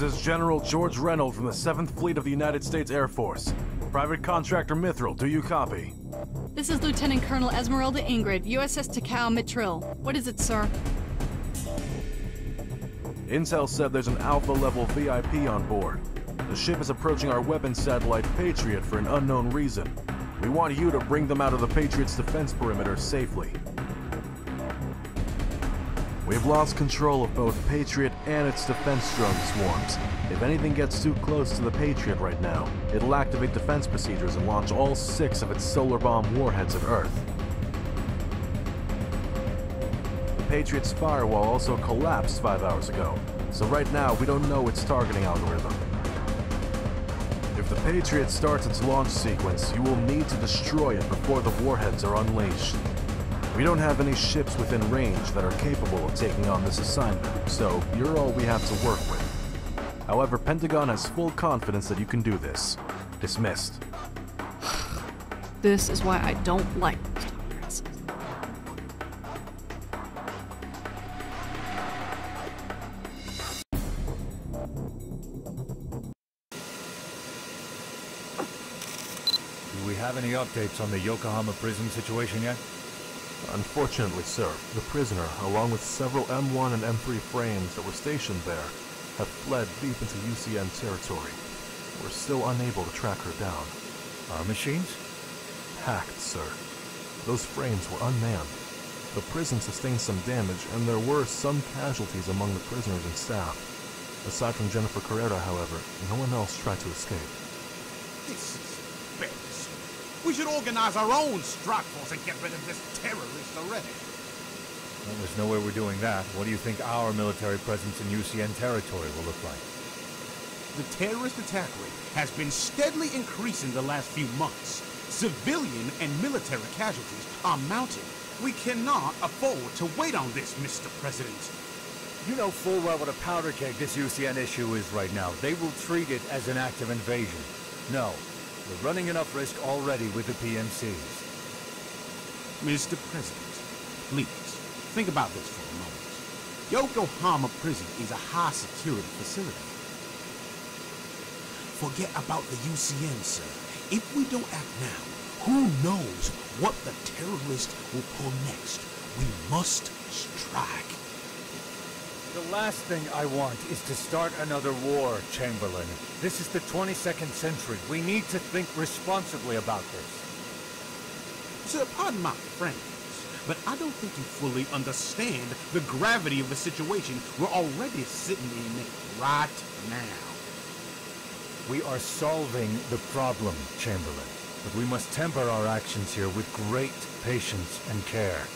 This is General George Reynolds from the 7th Fleet of the United States Air Force. Private Contractor Mithril, do you copy? This is Lieutenant Colonel Esmeralda Ingrid, USS Takao Mithril. What is it, sir? Intel said there's an Alpha level VIP on board. The ship is approaching our weapons satellite Patriot for an unknown reason. We want you to bring them out of the Patriot's defense perimeter safely. We've lost control of both Patriot and its defense drone swarms. If anything gets too close to the Patriot right now, it'll activate defense procedures and launch all six of its solar bomb warheads at Earth. The Patriot's firewall also collapsed five hours ago, so right now we don't know its targeting algorithm. If the Patriot starts its launch sequence, you will need to destroy it before the warheads are unleashed. We don't have any ships within range that are capable of taking on this assignment, so you're all we have to work with. However, Pentagon has full confidence that you can do this. Dismissed. This is why I don't like Star Princess. Do we have any updates on the Yokohama prison situation yet? Unfortunately, sir, the prisoner, along with several M1 and M3 frames that were stationed there, have fled deep into UCN territory. We're still unable to track her down. Our machines? Hacked, sir. Those frames were unmanned. The prison sustained some damage, and there were some casualties among the prisoners and staff. Aside from Jennifer Carrera, however, no one else tried to escape. This is embarrassing. We should organize our own strike force and get rid of this terrorist already. Well, there's no way we're doing that. What do you think our military presence in UCN territory will look like? The terrorist attack rate has been steadily increasing the last few months. Civilian and military casualties are mounting. We cannot afford to wait on this, Mr. President. You know full well what a powder keg this UCN issue is right now. They will treat it as an act of invasion. No, we're running enough risk already with the PMCs. Mr. President, please, think about this for a moment. Yokohama Prison is a high-security facility. Forget about the UCN, sir. If we don't act now, who knows what the terrorists will pull next? We must strike. The last thing I want is to start another war, Chamberlain. This is the 22nd century. We need to think responsibly about this. Sir, pardon my French, but I don't think you fully understand the gravity of the situation we're already sitting in right now. We are solving the problem, Chamberlain. But we must temper our actions here with great patience and care.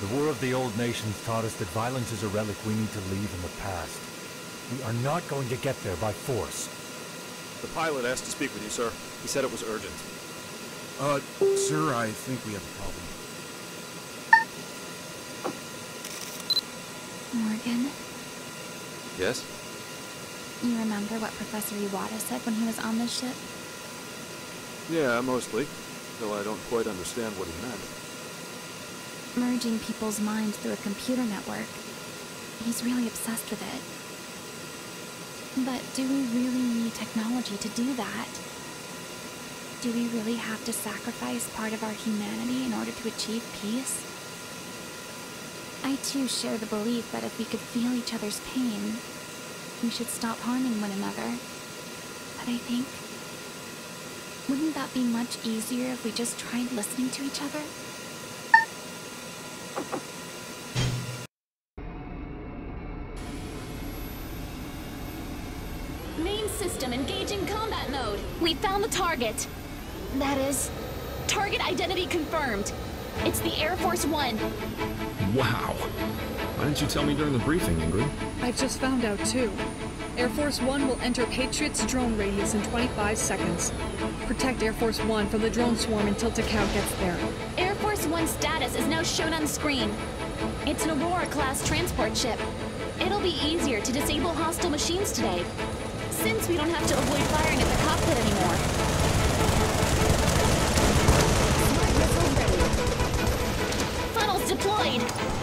The War of the Old Nations taught us that violence is a relic we need to leave in the past. We are not going to get there by force. The pilot asked to speak with you, sir. He said it was urgent. Uh, sir, I think we have a problem. Morgan, Yes? you remember what Professor Iwata said when he was on this ship? Yeah, mostly. Though I don't quite understand what he meant. Merging people's minds through a computer network. He's really obsessed with it. But do we really need technology to do that? Do we really have to sacrifice part of our humanity in order to achieve peace? I too share the belief that if we could feel each other's pain, we should stop harming one another. But I think, wouldn't that be much easier if we just tried listening to each other? We found the target. That is, target identity confirmed. It's the Air Force One. Wow. Why didn't you tell me during the briefing, Ingrid? I've just found out too. Air Force One will enter Patriot's drone radius in 25 seconds. Protect Air Force One from the drone swarm until Takao gets there. Air Force One status is now shown on screen. It's an Aurora-class transport ship. It'll be easier to disable hostile machines today, since we don't have to avoid firing at the cockpit anymore. Smart ready. Funnels deployed.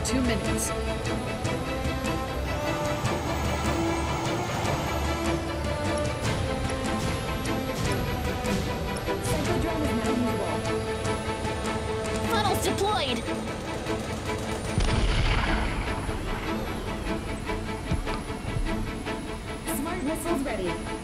in two minutes. Deployed! Smart missiles ready.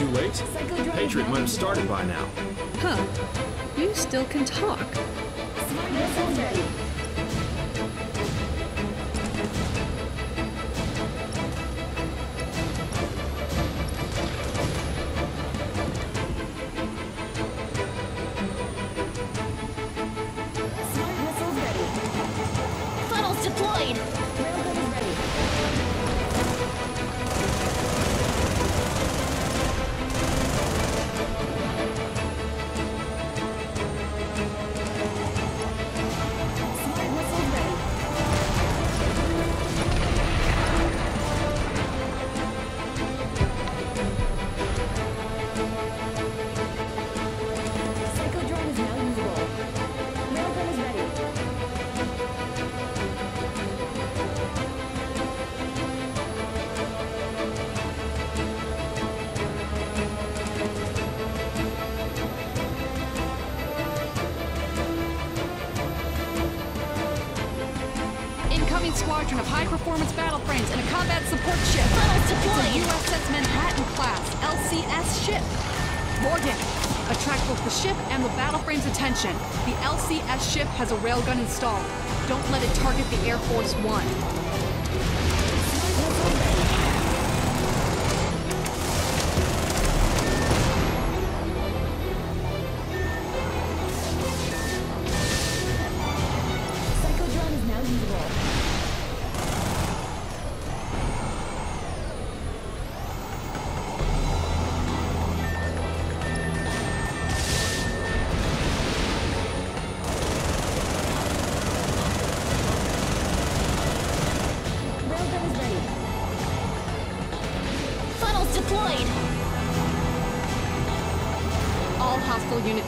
Too late? The Patriot might have started by now. Huh. You still can talk. It's a USS Manhattan class LCS ship. Morgan, attract both the ship and the battle frame's attention. The LCS ship has a railgun installed. Don't let it target the Air Force One.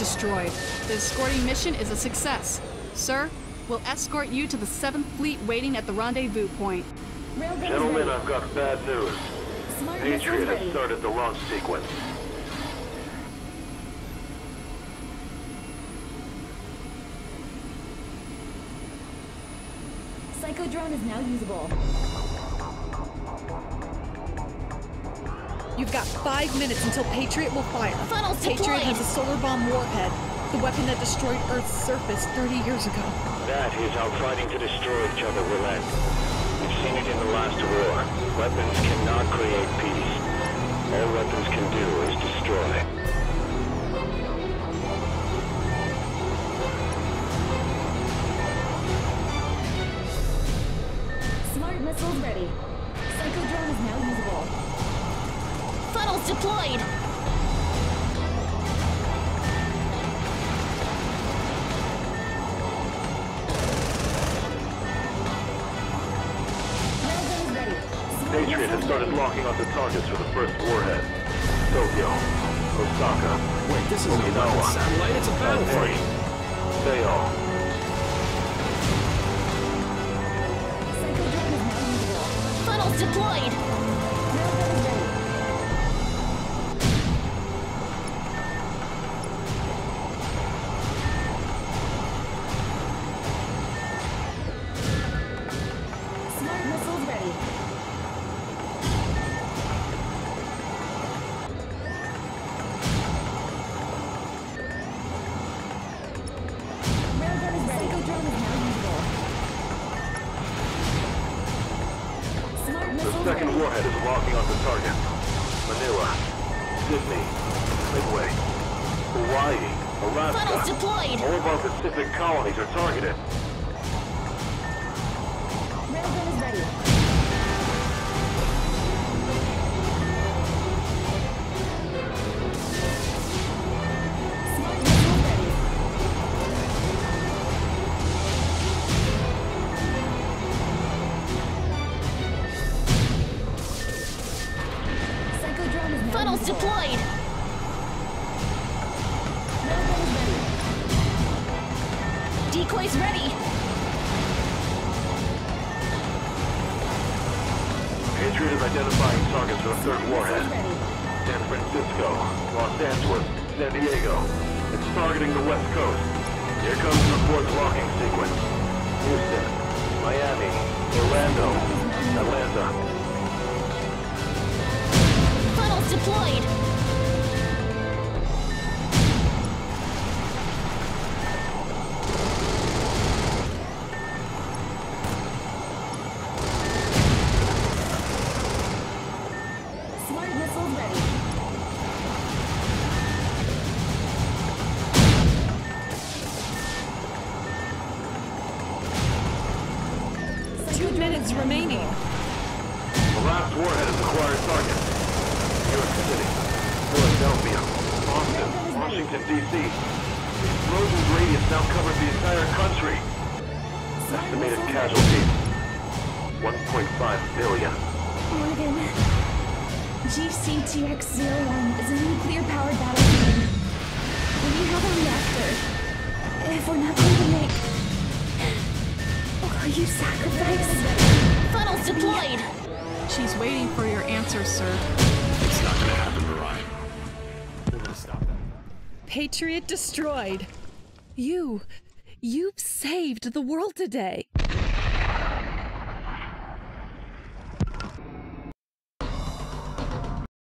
Destroyed. The escorting mission is a success. Sir, we'll escort you to the 7th Fleet waiting at the rendezvous point. Railgun Gentlemen. I've got bad news. Smart Patriot has started the launch sequence. Psychodrone is now usable. You've got five minutes until Patriot will fire. Funnels Patriot deployed. has a solar bomb warhead, the weapon that destroyed Earth's surface 30 years ago. That is how fighting to destroy each other will end. We've seen it in the last war. Weapons cannot create peace. All weapons can do is destroy. Smart missiles ready. Funnels deployed! Railgun is ready. Smart Patriot has started ready. locking onto targets for the first warhead. Tokyo, Osaka, Wait, this isn't a weapon satellite, it's a battleframe. Seoul. Psychodrone is now usable. Funnels deployed! Locking onto target. Manila, Sydney, Midway, Hawaii, Funnels Alaska. deployed! All of our Pacific colonies are targeted. Deployed! Decoys ready! Patriot is identifying targets for the third warhead. San Francisco, Los Angeles, San Diego. It's targeting the west coast. Here comes the fourth locking sequence. Houston, Miami, Orlando, Atlanta. Deployed! Smart missiles ready. Two minutes remaining. The last warhead has acquired targets. New York City, Philadelphia, Boston, Washington, D.C. The explosion's radius now covers the entire country. Estimated casualties, 1.5 billion. Morgan. GCTX-01 is a nuclear-powered battleframe. We have a reactor. If we're not going to make... Will you sacrifice? Funnels deployed! She's waiting for your answer, sir. Patriot destroyed. You. You've saved the world today.